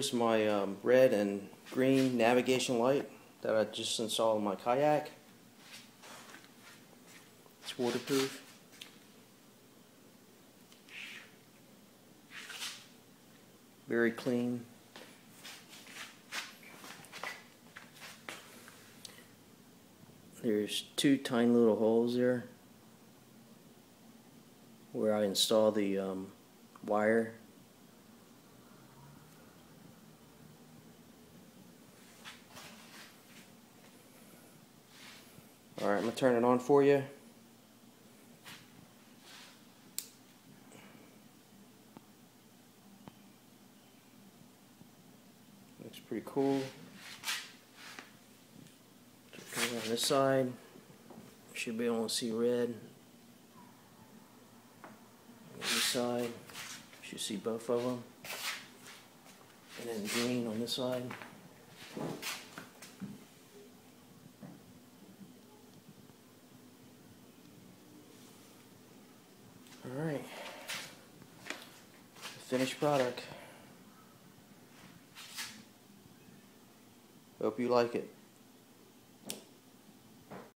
here's my um, red and green navigation light that I just installed on my kayak. It's waterproof. Very clean. There's two tiny little holes there where I install the um, wire. Alright, I'm going to turn it on for you. Looks pretty cool. Turn on this side. Should be able to see red. On this side, should see both of them. And then green on this side. Alright. Finished product. Hope you like it.